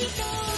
人